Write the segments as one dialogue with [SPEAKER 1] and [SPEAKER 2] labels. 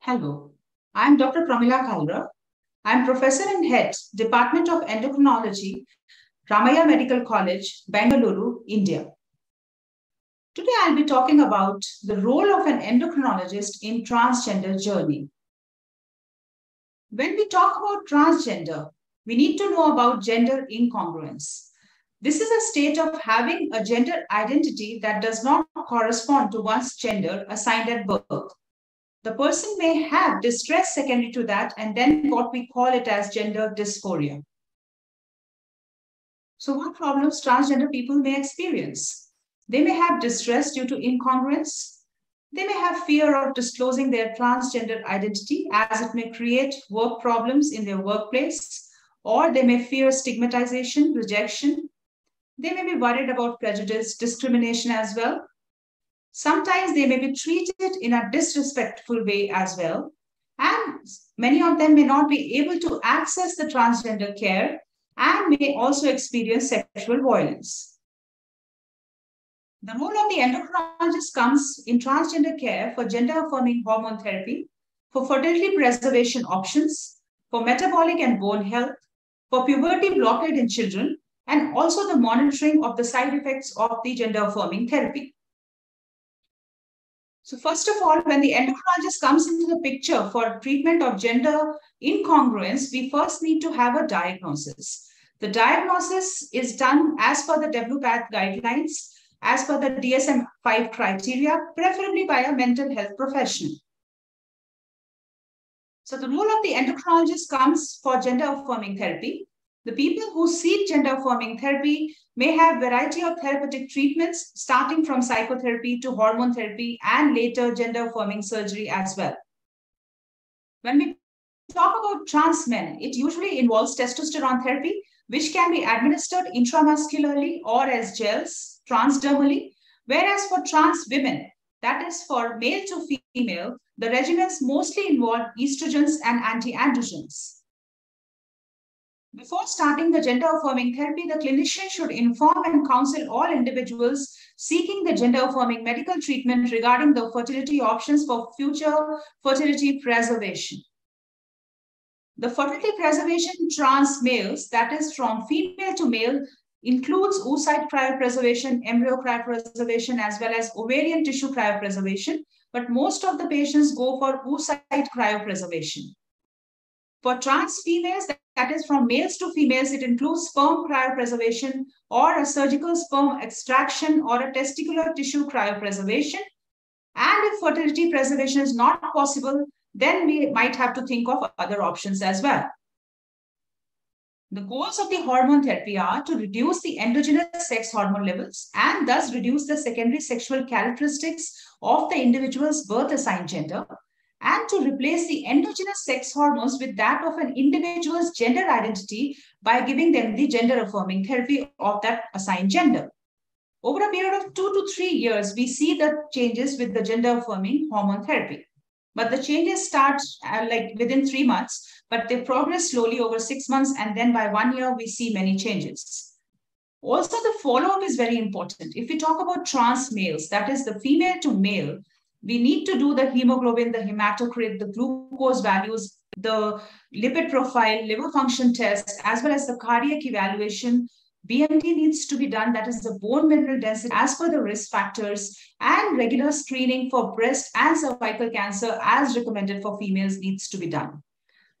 [SPEAKER 1] Hello, I'm Dr. Pramila Kalra. I'm professor and head, Department of Endocrinology, Ramaiah Medical College, Bengaluru, India. Today I'll be talking about the role of an endocrinologist in transgender journey. When we talk about transgender, we need to know about gender incongruence. This is a state of having a gender identity that does not correspond to one's gender assigned at birth the person may have distress secondary to that, and then what we call it as gender dysphoria. So, what problems transgender people may experience? They may have distress due to incongruence. They may have fear of disclosing their transgender identity as it may create work problems in their workplace, or they may fear stigmatization, rejection. They may be worried about prejudice, discrimination as well, Sometimes they may be treated in a disrespectful way as well. And many of them may not be able to access the transgender care and may also experience sexual violence. The role of the endocrinologist comes in transgender care for gender affirming hormone therapy, for fertility preservation options, for metabolic and bone health, for puberty blockade in children, and also the monitoring of the side effects of the gender affirming therapy. So first of all, when the endocrinologist comes into the picture for treatment of gender incongruence, we first need to have a diagnosis. The diagnosis is done as per the WPATH guidelines, as per the DSM-5 criteria, preferably by a mental health professional. So the role of the endocrinologist comes for gender affirming therapy. The people who seek gender affirming therapy may have variety of therapeutic treatments starting from psychotherapy to hormone therapy and later gender affirming surgery as well. When we talk about trans men, it usually involves testosterone therapy, which can be administered intramuscularly or as gels transdermally, whereas for trans women, that is for male to female, the regimens mostly involve estrogens and anti-androgens. Before starting the gender affirming therapy, the clinician should inform and counsel all individuals seeking the gender affirming medical treatment regarding the fertility options for future fertility preservation. The fertility preservation trans males, that is from female to male, includes oocyte cryopreservation, embryo cryopreservation, as well as ovarian tissue cryopreservation. But most of the patients go for oocyte cryopreservation. For trans females, that is from males to females, it includes sperm cryopreservation or a surgical sperm extraction or a testicular tissue cryopreservation. And if fertility preservation is not possible, then we might have to think of other options as well. The goals of the hormone therapy are to reduce the endogenous sex hormone levels and thus reduce the secondary sexual characteristics of the individual's birth assigned gender and to replace the endogenous sex hormones with that of an individual's gender identity by giving them the gender affirming therapy of that assigned gender. Over a period of two to three years, we see the changes with the gender affirming hormone therapy. But the changes start uh, like within three months, but they progress slowly over six months. And then by one year, we see many changes. Also, the follow up is very important. If we talk about trans males, that is the female to male, we need to do the hemoglobin, the hematocrit, the glucose values, the lipid profile, liver function test, as well as the cardiac evaluation. BMD needs to be done, that is the bone mineral density as per the risk factors, and regular screening for breast and cervical cancer as recommended for females needs to be done.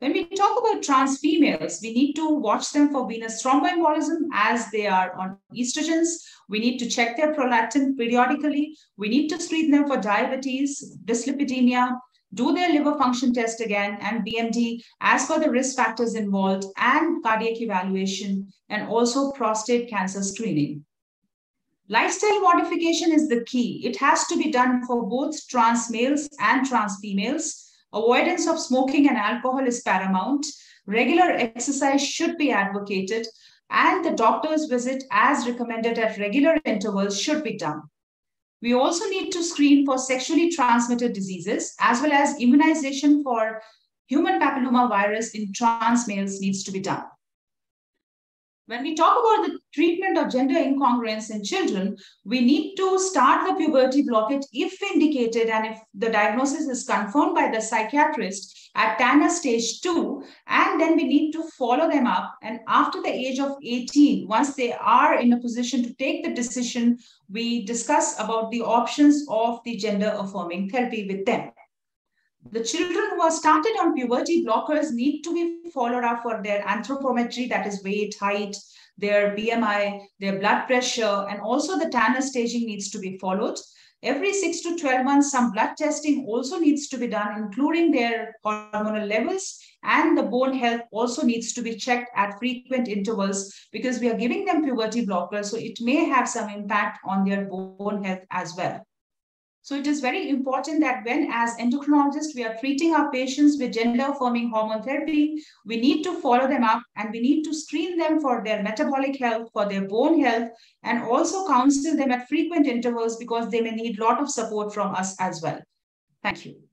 [SPEAKER 1] When we talk about trans females, we need to watch them for venous thromboembolism as they are on estrogens. We need to check their prolactin periodically. We need to screen them for diabetes, dyslipidemia, do their liver function test again and BMD as per the risk factors involved and cardiac evaluation and also prostate cancer screening. Lifestyle modification is the key. It has to be done for both trans males and trans females Avoidance of smoking and alcohol is paramount. Regular exercise should be advocated, and the doctor's visit, as recommended at regular intervals, should be done. We also need to screen for sexually transmitted diseases, as well as immunization for human papilloma virus in trans males needs to be done. When we talk about the treatment of gender incongruence in children, we need to start the puberty blockade if indicated and if the diagnosis is confirmed by the psychiatrist at Tanner stage 2 and then we need to follow them up. And after the age of 18 once they are in a position to take the decision we discuss about the options of the gender affirming therapy with them the children who are started on puberty blockers need to be followed up for their anthropometry, that is weight, height, their BMI, their blood pressure, and also the Tanner staging needs to be followed. Every 6 to 12 months, some blood testing also needs to be done, including their hormonal levels, and the bone health also needs to be checked at frequent intervals because we are giving them puberty blockers, so it may have some impact on their bone health as well. So it is very important that when as endocrinologists, we are treating our patients with gender affirming hormone therapy, we need to follow them up and we need to screen them for their metabolic health, for their bone health, and also counsel them at frequent intervals because they may need a lot of support from us as well. Thank you.